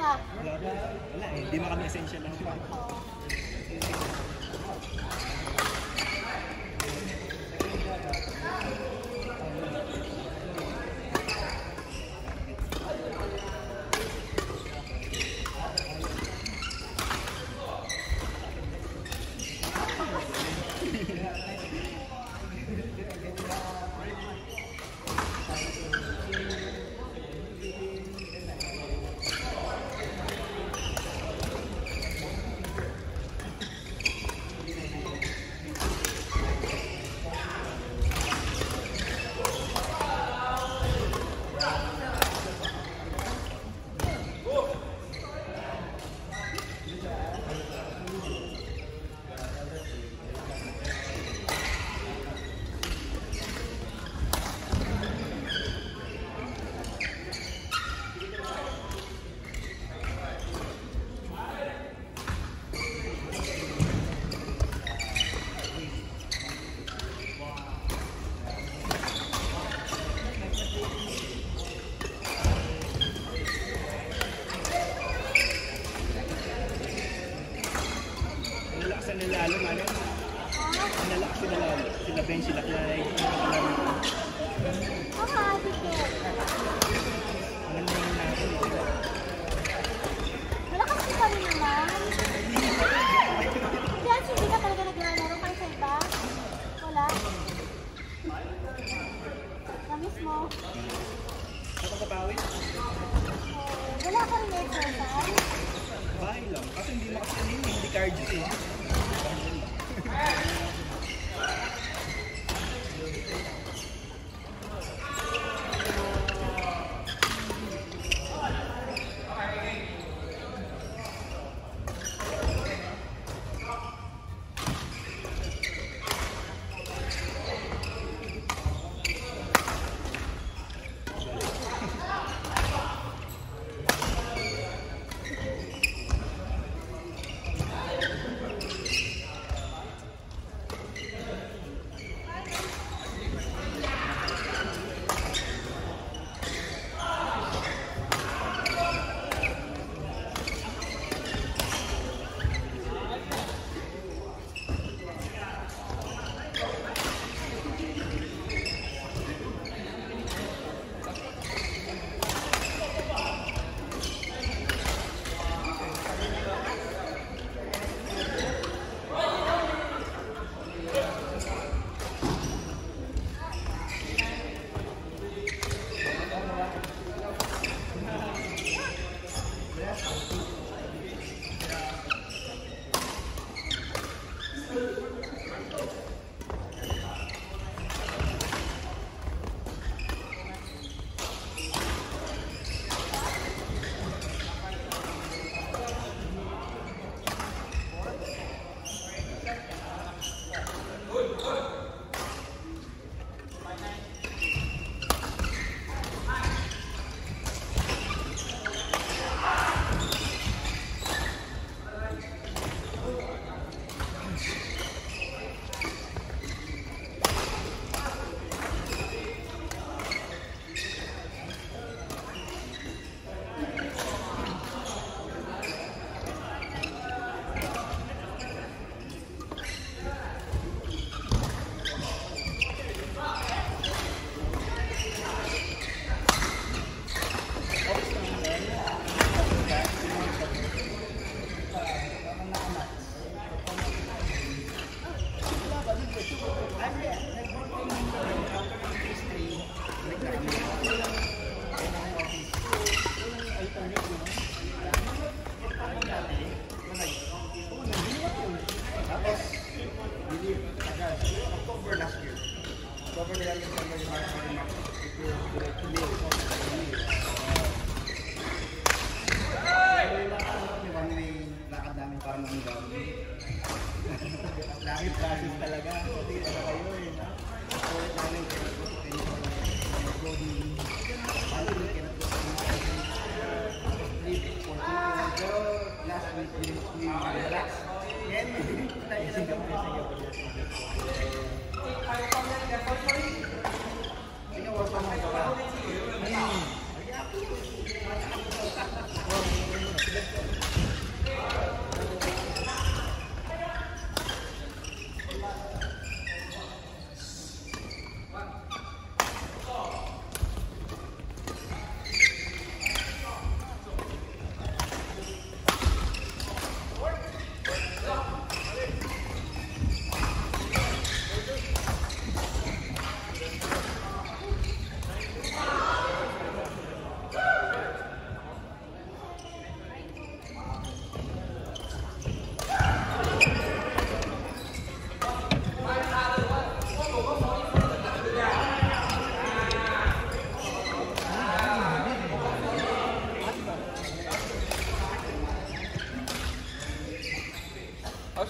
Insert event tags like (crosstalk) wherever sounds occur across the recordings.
ba? Wala, wala eh. Hindi mo kami essential lang. Oo. Nalakas na lalo, ano? Ah, Nalakas sila. Sila Ben, sila mo. ang ate ko. Mo naman natin. Malakas ka rin naman. Diyan, hindi ka talaga naglalaro kayo sa iba? Wala? Namiss mo? Ako kapawin? Oh, wala ka rin exercise? Bahay lang. Kasi hindi makasinin eh. Hindi cardio eh.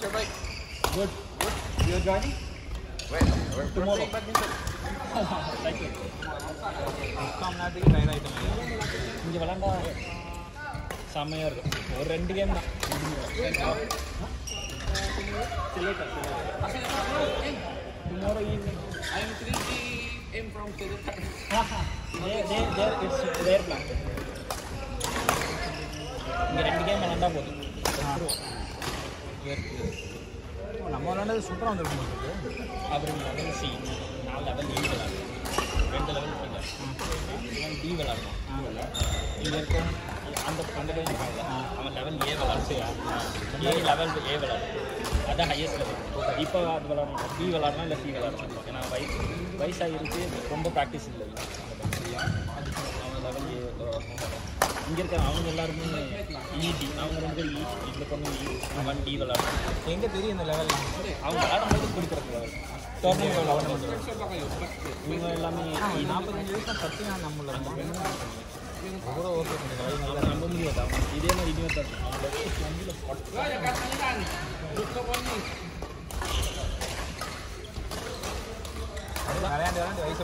How's your bike? Good. Good. You're joining? When? We're Tomorrow. playing (laughs) badminton. Cycling. முக்கால் மணி நேரத்துக்கு tired ஆகிட்டோம் இங்கே விளாண்டா செம்மையாக இருக்கும் ஒரு ரெண்டு game தான் tomorrow evening I'm 3 km from Sedetar. (laughs) It's their plan இங்கே ரெண்டு கேம் விளாண்டா போதும் நம்ம விளாண்டது சூப்பராக வந்துருக்கும் உங்களுக்கு அப்புறம் லெவல் சி நாலு லெவல் ஏ விளாடணும் ரெண்டு லெவல் கீழே டி விளாடுறோம் இங்கே இருக்கும் அந்த அந்த டைம் அவன் லெவல் ஏ விளாடுச்சு ஏ லெவல் ஏ விளாடும் அதான் ஹையஸ்ட் லெவல் இப்போ அது விளாடணும் பி விளாடணும் இல்லை சி விளாடணும் ஏன்னா வயசு வயசாகிருச்சு ரொம்ப ப்ராக்டிஸ் இல்லை இங்கே இருக்கிற அவங்க எல்லாருமே இடி அவங்க ரெண்டு பேரும் இ இந்த பொண்ணு இ அவன் டி விளாடணும் எங்கே தெரியும் இந்த லெவல்லாம் அவங்க விளாடும்போது பிடிக்கிறது லெவல் டோர்னமெண்ட் விளாடும்போது இவங்க எல்லாமே நாற்பத்தஞ்சு வயசு பத்து நான் நம்மள கூட ஓகே கொஞ்சம் கலை அதை நம்ப முடியாது அவங்க இதே மாதிரி இதுவே தான் விளையாண்டு விளையாண்டு வயசை